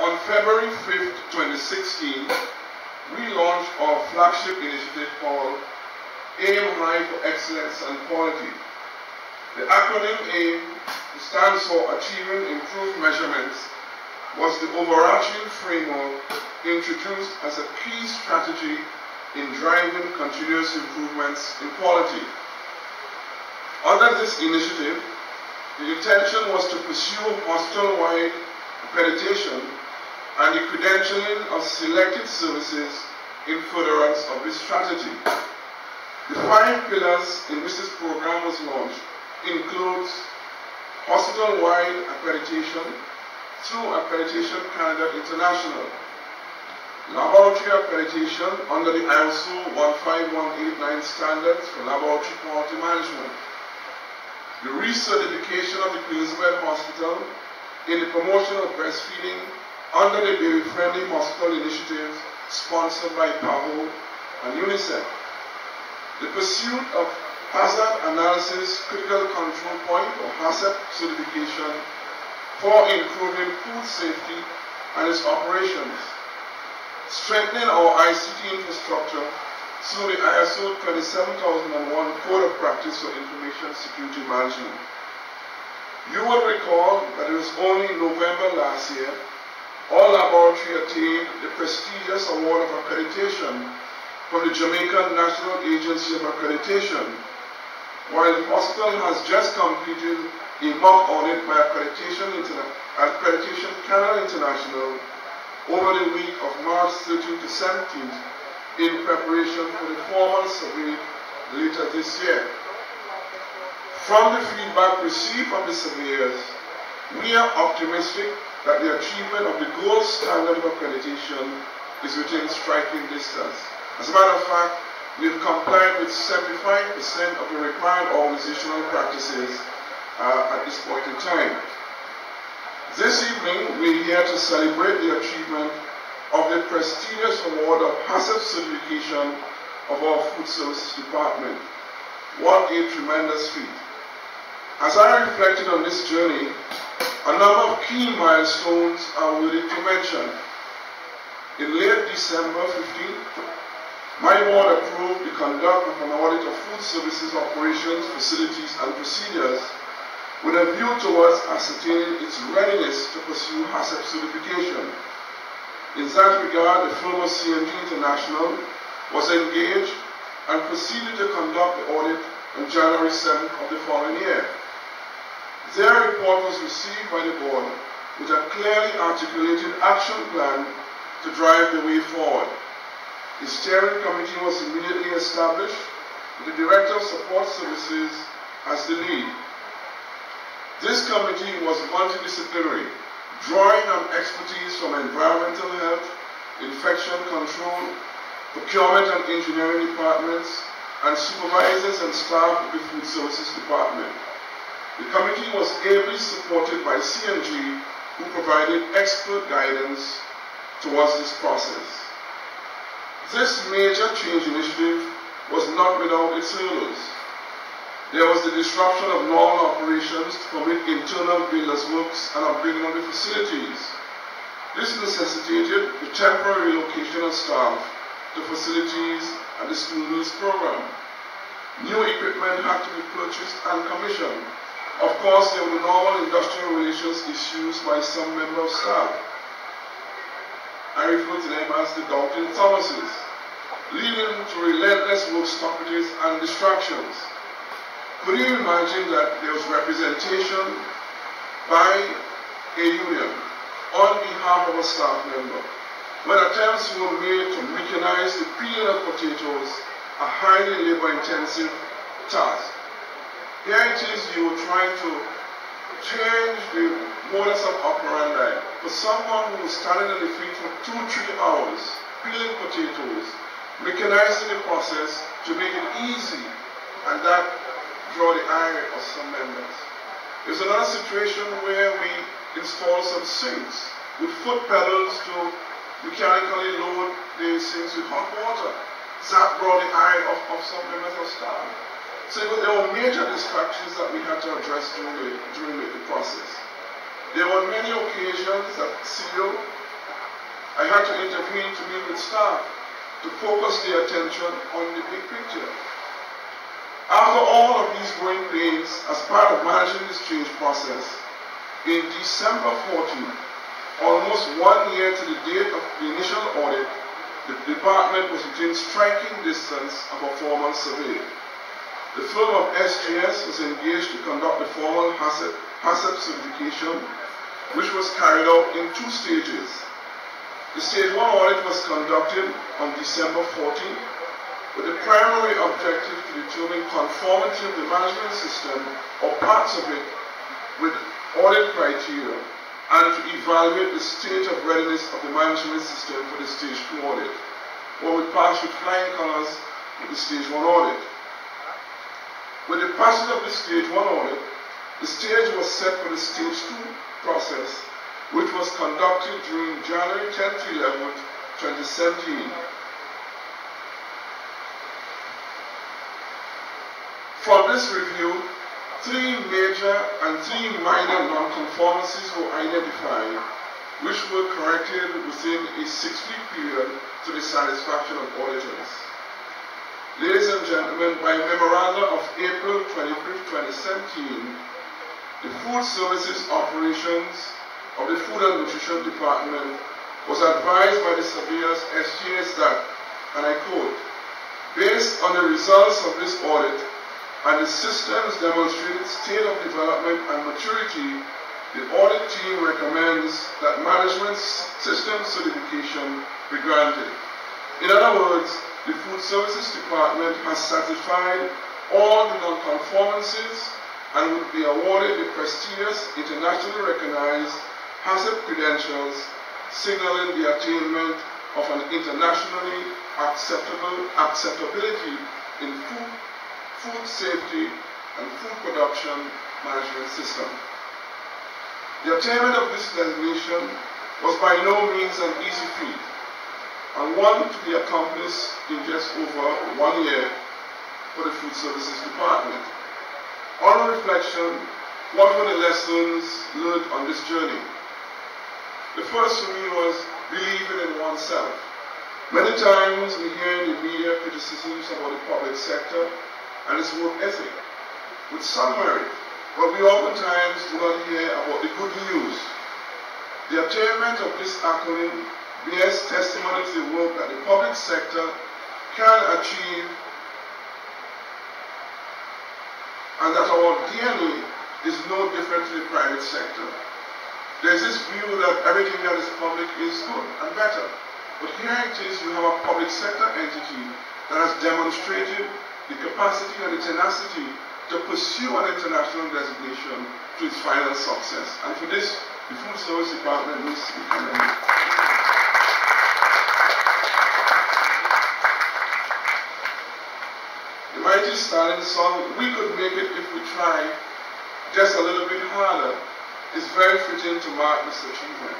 On February 5th, 2016, we launched our flagship initiative called AIM High for Excellence and Quality. The acronym AIM stands for Achieving Improved Measurements was the overarching framework introduced as a key strategy in driving continuous improvements in quality. Under this initiative, the intention was to pursue hospital-wide accreditation and the credentialing of selected services in furtherance of this strategy. The five pillars in which this program was launched includes hospital-wide accreditation through Accreditation Canada International, laboratory accreditation under the ISO 15189 standards for laboratory quality management, the recertification of the Queen Elizabeth Hospital in the promotion of breastfeeding under the Baby Friendly Hospital Initiative sponsored by PAHO and UNICEF, the pursuit of Hazard Analysis Critical Control Point or HACCP certification for improving food safety and its operations, strengthening our ICT infrastructure through the ISO 27001 Code of Practice for Information Security Management. You will recall that it was only in November last year our laboratory attained the prestigious award of accreditation from the Jamaican National Agency of Accreditation, while the hospital has just completed a mock audit by Accreditation, Interna Accreditation Canada International over the week of March 13 to 17th in preparation for the formal survey later this year. From the feedback received from the surveyors, we are optimistic that the achievement of the gold standard of accreditation is within striking distance. As a matter of fact, we've complied with 75% of the required organizational practices uh, at this point in time. This evening, we're here to celebrate the achievement of the prestigious award of HACCP certification of our Food Services Department. What a tremendous feat. As I reflected on this journey, a number of key milestones are worthy to mention. In late December 15, my board approved the conduct of an audit of food services operations, facilities, and procedures with a view towards ascertaining its readiness to pursue HACCP certification. In that regard, the firm of CMG International was engaged and proceeded to conduct the audit on January 7th of the following year. Report was received by the board with a clearly articulated action plan to drive the way forward. The steering committee was immediately established with the Director of Support Services as the lead. This committee was multidisciplinary, drawing on expertise from environmental health, infection control, procurement and engineering departments, and supervisors and staff of the Food Services Department. The committee was ably supported by CMG, who provided expert guidance towards this process. This major change initiative was not without its hurdles. There was the disruption of normal operations to permit internal builders' works and upgrading of the facilities. This necessitated the temporary relocation of staff to facilities and the school meals program. New equipment had to be purchased and commissioned. Of course, there were normal industrial relations issues by some member of staff. I refer to them as the doubting Thomases, leading to relentless work stoppages and distractions. Could you imagine that there was representation by a union on behalf of a staff member when attempts were made to mechanize the peeling of potatoes, a highly labor-intensive task? Is you trying to change the modus of operandi for someone who was standing on the feet for two, three hours, peeling potatoes, mechanizing the process to make it easy, and that draw the ire of some members. There's another situation where we install some sinks with foot pedals to mechanically load the sinks with hot water. That brought the ire of, of some members of staff. So there were major distractions that we had to address during the, during the, the process. There were many occasions that CEO I had to intervene to meet with staff to focus their attention on the big picture. After all of these growing pains as part of managing this change process, in December 14, almost one year to the date of the initial audit, the department was within striking distance of a formal survey. The firm of SGS was engaged to conduct the formal HACCP, certification, which was carried out in two stages. The stage one audit was conducted on December 14 with the primary objective to determine conformity of the management system or parts of it with audit criteria and to evaluate the state of readiness of the management system for the stage two audit, or we passed with flying colors with the stage one audit. With the passage of the stage one audit, the stage was set for the stage two process, which was conducted during January 10th to 11th, 2017 From this review, three major and three minor nonconformances were identified, which were corrected within a six-week period to the satisfaction of auditors. Ladies and gentlemen, by memorandum of April 25, 2017, the Food Services Operations of the Food and Nutrition Department was advised by the surveyors SGS that, and I quote, based on the results of this audit, and the systems demonstrated state of development and maturity, the audit team recommends that management system certification be granted. In other words, the Food Services Department has certified all the non-conformances and would be awarded the prestigious, internationally recognized HACCP credentials, signaling the attainment of an internationally acceptable acceptability in food food safety and food production management system. The attainment of this designation was by no means an easy feat, and one to be accomplished in just over one year for the Food Services Department. On reflection, what were the lessons learned on this journey? The first for me was believing in oneself. Many times we hear in the media criticisms about the public sector and its work ethic with some merit, but we oftentimes do not hear about the good news. The attainment of this acronym to the work that the public sector can achieve and that our DNA is no different to the private sector. There's this view that everything that is public is good and better. But here it is, you have a public sector entity that has demonstrated the capacity and the tenacity to pursue an international designation to its final success. And for this, the Food Service Department needs to be commended. The mighty Stalin song, We Could Make It If We Try, just a little bit harder, is very fitting to mark this achievement.